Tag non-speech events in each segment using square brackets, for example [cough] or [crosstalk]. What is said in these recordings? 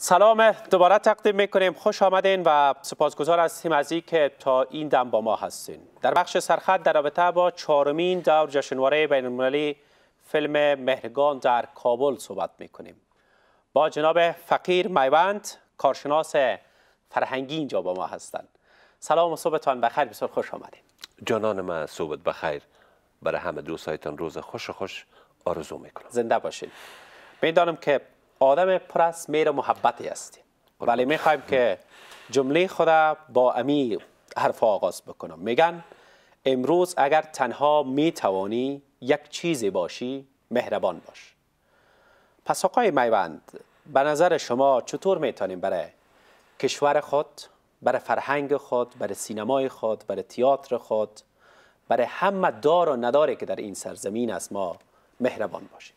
سلام دوباره تقدیم می‌کنیم. خوش آمدین و سپاسگزار هستیم از که تا این دم با ما هستین. در بخش سرخط در رابطه با چهارمین دور جشنواره بین المللی فیلم مهرگان در کابل صحبت می‌کنیم. با جناب فقیر میوند کارشناس فرهنگی اینجا با ما هستند سلام و صبحتان بخیر بسیار خوش آمدین. جانان من صبحت بخیر. برای همه دوستایتان روز خوش خوش آرزو می‌کنم. زنده باشین. می‌دانم که آدم پر از میر محبتی هستیم. ولی می‌خوایم که جمله خدا با امی حرف آغاز بکنم. میگن امروز اگر تنها می‌توانی یک چیزی باشی مهربان باش. پس آقای میوند به نظر شما چطور می‌تونیم برای کشور خود برای فرهنگ خود برای سینمای خود برای تئاتر خود برای همه دار و نداری که در این سرزمین است ما مهربان باشیم؟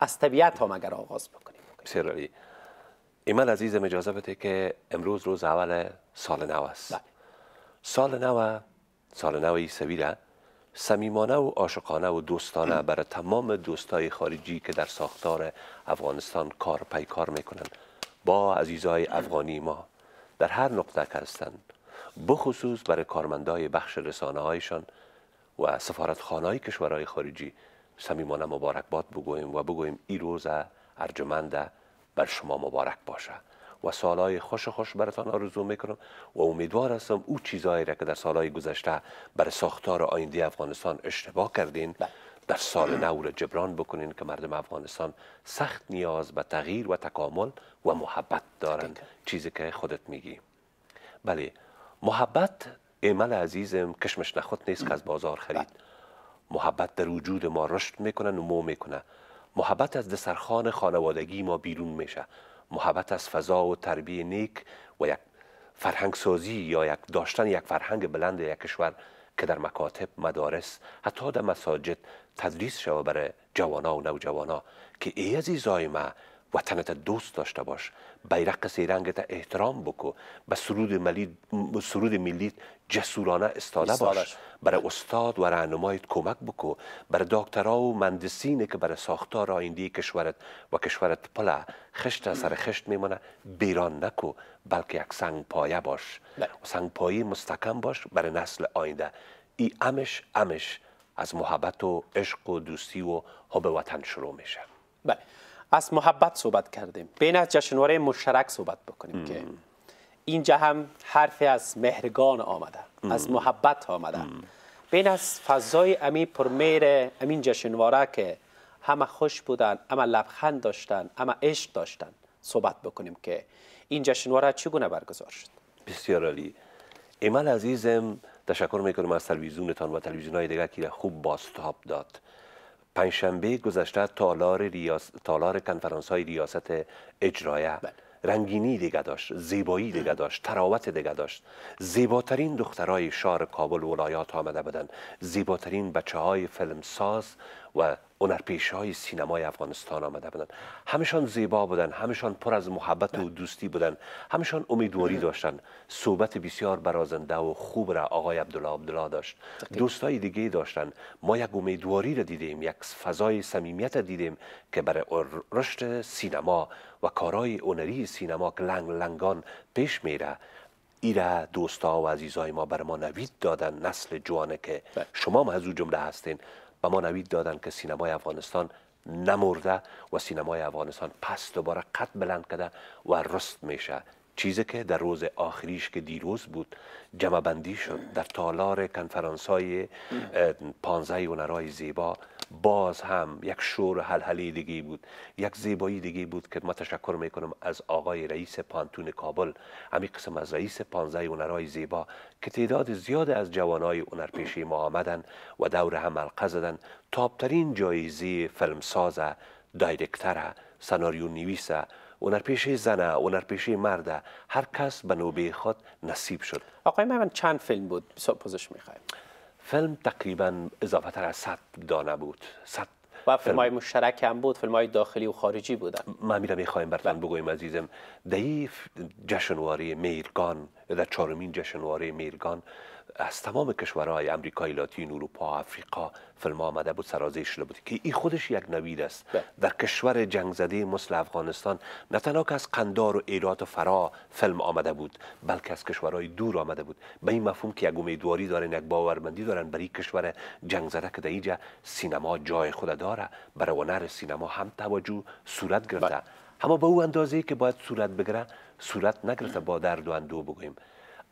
از طبیعت هم اگر آغاز بکنیم. بسیار علی ایمان عزیزم اجازه بده که امروز روز اول سال نو است. بله. سال نو سال نو عیسوی را صمیمانه و عاشقانه و دوستانه [clears throat] برای تمام دوستای خارجی که در ساختار افغانستان کار پیکار می‌کنند. با عزیزای افغانی ما در هر نقطه که هستند بخصوص برای کارمندای بخش رسانه هایشان و سفارتخانه کشورهای خارجی صمیمانه مبارکباد بگوییم و بگوییم این روز ارجمند بر شما مبارک باشه. و سالهای خوش خوش براتان آرزو می‌کنم و امیدوار هستم او چیزهایی را که در سالهای گذشته برای ساختار آینده افغانستان اشتباه کردین بله. در سال نو را جبران بکنین که مردم افغانستان سخت نیاز به تغییر و تکامل و محبت دارند. چیزی که خودت میگی. بله محبت ایمل عزیزم کشمش نخود نیست که از بازار خرید. بله. محبت در وجود ما رشد می‌کنه نمو می‌کنه. محبت از دسترخوان خانوادگی ما بیرون میشه. محبت از فضا و تربیه نیک و یک فرهنگ سازی یا یک داشتن یک فرهنگ بلند یک کشور که در مکاتب مدارس حتی در مساجد تدریس شود برای جوانا و نوجوانا. که ای عزیزای ما وطنت دوست داشته باش. بیرق سیرنگت احترام بکو به سرود ملی سرود ملی جسورانه استاده باش. برای استاد و راهنمایت کمک بکو. برای دکترا و مهندسین که برای ساختار آینده کشورت و کشورت پلا خشت سر خشت میمونه بیران نکو بلکه یک سنگ پایه باش. و سنگ پایه مستکم باش برای نسل آینده. ای امش امش از محبت و عشق و دوستی و حب وطن شروع میشه. بله. از محبت صحبت کردیم. بین از جشنواره مشترک صحبت بکنیم که اینجا هم حرفی از مهرگان آمده از محبت آمده. بین از فضای امی پرمیر امین جشنواره که همه خوش بودن اما لبخند داشتن اما عشق داشتن صحبت بکنیم که این جشنواره چگونه برگزار شد؟ بسیار عالی. ایمال عزیزم تشکر می‌کنم از تلویزیونتان و تلویزیون های دیگر که خوب باستاب داد. پنجشنبه گذشته تالار, ریاس... تالار کنفرانس های ریاست اجرایه. بله. رنگینی دیگه داشت زیبایی دیگه داشت تراوت دیگه داشت. زیباترین دخترای شهر کابل ولایات آمده بودن زیباترین بچه های فیلمساز و هنرپیشه های سینمای افغانستان آمده بودن همشان زیبا بودن همشان پر از محبت و دوستی بودن همشان امیدواری داشتن صحبت بسیار برازنده و خوب را آقای عبدالله عبدالله داشت. دوستای دیگه داشتن ما یک امیدواری را دیدیم یک فضای صمیمیت دیدیم که برای رشد سینما و کارهای هنری سینما که لنگ لنگان پیش میره ایره دوستا و عزیزای ما بر ما نوید دادن نسل جوانه که بله. شما هم از او جمله هستین. و ما نوید دادن که سینمای افغانستان نمرده و سینمای افغانستان پس دوباره قد بلند کرده و رست میشه. چیزی که در روز آخریش که دیروز بود جمع بندی شد. در تالار کنفرانس های پانزه هنرهای زیبا باز هم یک شور حلحلی دیگه بود یک زیبایی دیگه بود که ما تشکر می‌کنم از آقای رئیس پانتون کابل. همین قسم از رئیس پانزه هنرهای زیبا که تعداد زیاد از جوانای هنرپیشه ما آمدن و دور هم حلقه زدن. تابترین جایزه فیلمساز دایرکتر سناریو نویسه هنرپیشه زنه هنرپیشه مرده هر کس به نوبه خود نصیب شد. آقای من چند فیلم بود؟ پوزش می‌خوایم. فیلم تقریبا اضافه تر از 100 دانه بود. 100 و فیلم های مشترک هم بود فیلم های داخلی و خارجی بودن. ما میره می‌خوایم برتان بگویم عزیزم. در جشنواره میرگان در چهارمین جشنواره میرگان از تمام کشورهای امریکای لاتین اروپا افریقا فیلم آمده بود سرازی شده بود که این خودش یک نوید است بله. در کشور جنگ زده مثل افغانستان نه تنها که از قندار و ایرات و فرا فیلم آمده بود بلکه از کشورهای دور آمده بود. به این مفهوم که یک امیدواری دارن یک باورمندی دارن برای کشور جنگ زده که در اینجا سینما جای خود داره. برای هنر سینما هم توجه صورت گرفته. بله. اما به او اندازه که باید صورت بگیره صورت نگرفته. با درد و اندو بگوییم.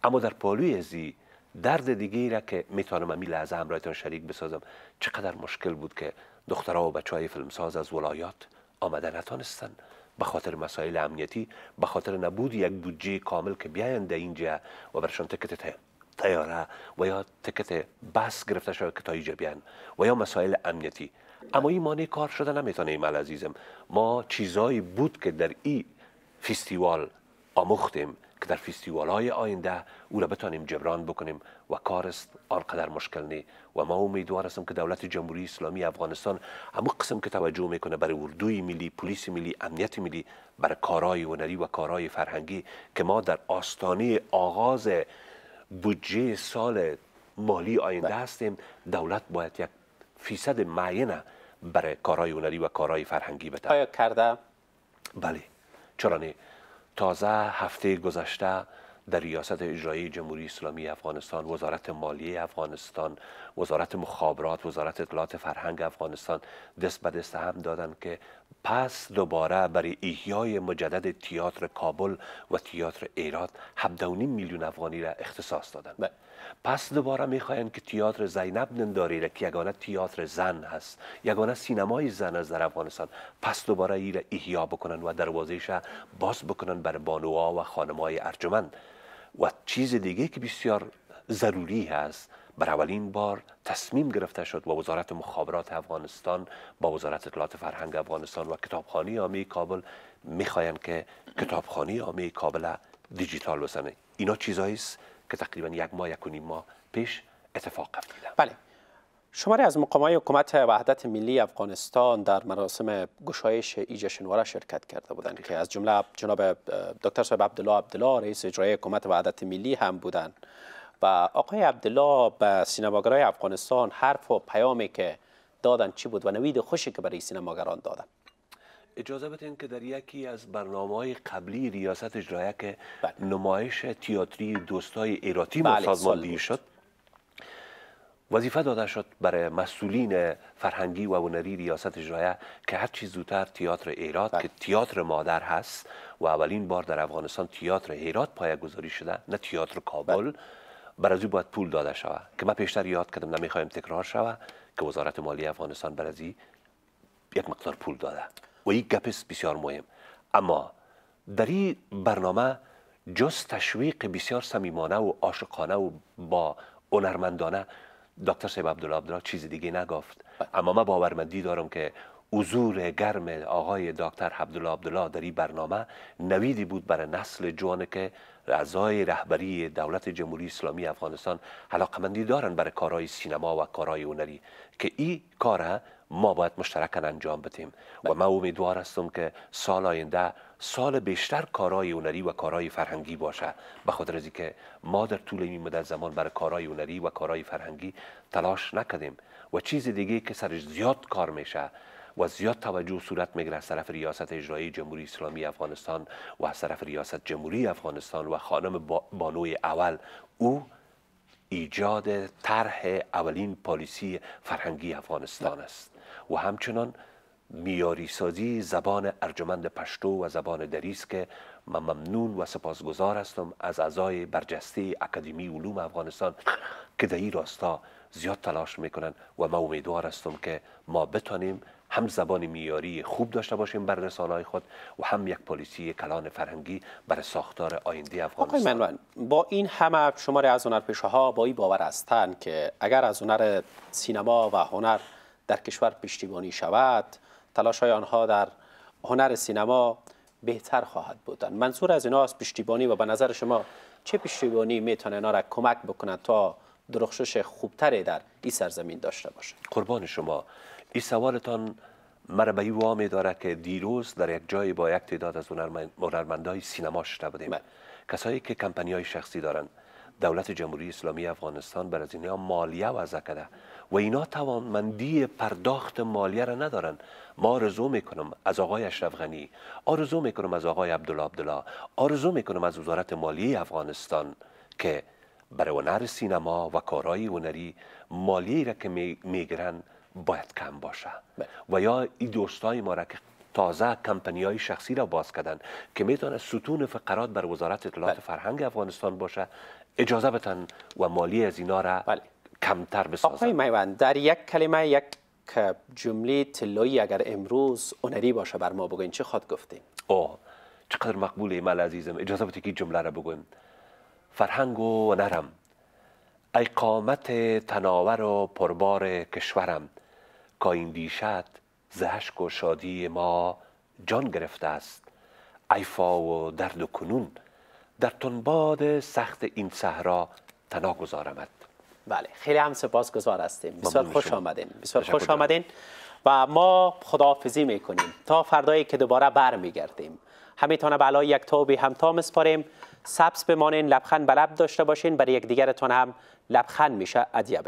اما در پالوی ازی درد دیگه را که می‌تونم امی لحظه همراهتان شریک بسازم. چقدر مشکل بود که دخترها و بچه های فیلمساز از ولایات آمده نتانستن. به خاطر مسائل امنیتی به خاطر نبود یک بودجه کامل که بیاین در اینجا و برشان تکت تیاره و یا تکت بس گرفته شود که تا اینجا بیان و یا مسائل امنیتی. اما این مانع کار شده نمی‌تونه ایمال عزیزم. ما چیزایی بود که در این فستیوال آموختیم. که در فستیوال های آینده او را بتانیم جبران بکنیم و کار است آنقدر مشکل نی و ما امیدوار هستم که دولت جمهوری اسلامی افغانستان همو قسم که توجه می‌کنه برای اردوی ملی پلیس ملی امنیت ملی برای کارهای هنری و کارهای فرهنگی که ما در آستانه آغاز بودجه سال مالی آینده هستیم دولت باید یک فیصد معینه برای کارهای هنری و کارهای فرهنگی بده آیا کرده؟ بله. چرا نه؟ تازه هفته گذشته در ریاست اجرایی جمهوری اسلامی افغانستان وزارت مالیه افغانستان وزارت مخابرات وزارت اطلاعات فرهنگ افغانستان دست به دست هم دادن که پس دوباره برای احیای مجدد تئاتر کابل و تئاتر ایرات 7.5 میلیون افغانی را اختصاص دادن بله. پس دوباره می‌خواهند که تئاتر زینب ننداری را که یگانه تئاتر زن هست یگانه سینمای زن است در افغانستان پس دوباره ای را احیا بکنن و دروازهش را باز بکنن بر بانوها و خانمای ارجمند و چیز دیگه که بسیار ضروری هست بر اولین بار تصمیم گرفته شد و وزارت مخابرات افغانستان با وزارت اطلاعات فرهنگ افغانستان و کتابخانه عامه کابل می‌خواهند که کتابخانه عامه کابل دیجیتال بسنه اینا چیزایی است که تقریبا یک ماه یک و نیم ماه پیش اتفاق افتیده بله. شماری از مقامات حکومت وحدت ملی افغانستان در مراسم گشایش ای جشنواره شرکت کرده بودند که از جمله جناب دکتر صاحب عبدالله عبدالله رئیس اجرایی حکومت وحدت ملی هم بودند. و آقای عبدالله به سینماگرای افغانستان حرف و پیامی که دادن چی بود و نوید خوشی که برای سینماگران دادن اجازه بدین که در یکی از برنامه های قبلی ریاست اجرایه که بله. نمایش تئاتری دوستای ایراتی بله، سازماندهی. شد وظیفه داده شد برای مسئولین فرهنگی و هنری ریاست اجرایه که هر چیز زودتر تئاتر ایرات بله. که تئاتر مادر هست و اولین بار در افغانستان تئاتر ایرات پایه‌گذاری شده نه تئاتر کابل بر از او باید پول داده شود که من پیشتر یاد کردم نمی‌خوایم تکرار شود که وزارت مالی افغانستان بر از این یک مقدار پول داده و این گپ بسیار مهم اما در این برنامه جز تشویق بسیار صمیمانه و عاشقانه و با هنرمندانه دکتر صاحب عبدالله عبدالله چیز دیگه نگفت اما من باورمندی دارم که حضور گرم آقای دکتر عبدالله عبدالله در این برنامه نویدی بود برای نسل جوان که اعضای رهبری دولت جمهوری اسلامی افغانستان علاقمندی دارن برای کارهای سینما و کارهای هنری که این کار ما باید مشترکاً انجام بدیم. و من امیدوار هستم که سال آینده سال بیشتر کارهای هنری و کارهای فرهنگی باشه. به خاطر از اینکه ما در طول این مدت زمان برای کارهای هنری و کارهای فرهنگی تلاش نکردیم. و چیز دیگه که سرش زیاد کار میشه و زیاد توجه صورت می‌گیره از طرف ریاست اجرایی جمهوری اسلامی افغانستان و از طرف ریاست جمهوری افغانستان و خانم با- بانوی اول. او ایجاد طرح اولین پالیسی فرهنگی افغانستان است و همچنان میاری سازی زبان ارجمند پشتو و زبان دریس که من ممنون و سپاسگزار هستم از اعضای برجسته اکادمی علوم افغانستان که در این راستا زیاد تلاش می‌کنن و من امیدوار هستم که ما بتانیم هم زبان میاری خوب داشته باشیم بر رسانه‌های خود و هم یک پالیسی کلان فرهنگی برای ساختار آینده آقای افغانستان. منوان با این همه شماری از هنرپیشه ها با این باور هستند که اگر از هنر سینما و هنر در کشور پشتیبانی شود تلاش های آنها در هنر سینما بهتر خواهد بود منظور از اینا از پشتیبانی و به نظر شما چه پشتیبانی می‌تونه اینا را کمک بکنه تا درخشش خوبتری در این سرزمین داشته باشه؟ قربان شما. این سوالتان مرا به این وامی داره که دیروز در یک جای با یک تعداد از هنرمند- هنرمندای سینما شده بودیم. بله. کسایی که کمپنی های شخصی دارن دولت جمهوری اسلامی افغانستان بر از اینها مالیه وضع کرده و اینا توانمندی پرداخت مالیه را ندارن ما آرزو می‌کنم از آقای اشرف غنی آرزو می‌کنم از آقای عبدالله عبدالله آرزو می‌کنم از وزارت مالیه افغانستان که برای هنر سینما و کارهای هنری مالیه را که می‌گیرن باید کم باشه. و یا این دوستای ما را که تازه کمپنی های شخصی را باز کردن که می‌تونه ستون فقرات بر وزارت اطلاعات بله. فرهنگ افغانستان باشه اجازه بتن و مالی از اینا را بله. کمتر بسازن آقای میوند در یک کلمه یک جمله تلوی اگر امروز هنری باشه بر ما بگوین چه خواد گفتیم اوه چقدر مقبول ایمال عزیزم اجازه بدید که جمله را بگویم فرهنگ و نرم ای قامت تناور و پربار کشورم که این دیشت زهشک و شادی ما جان گرفته است. ایفا و درد و کنون در تنباد سخت این صحرا تنا گذارمد بله خیلی هم سپاسگزار هستیم. بسیار خوش آمدین. بسیار خوش آمدین و ما خداحافظی می‌کنیم. تا فردایی که دوباره برمیگردیم. همیتونه به علای یک توبی همتا مسپاریم سبس بمانین لبخند بلب داشته باشین. برای یک دیگرتون هم لبخند میشه. ادیه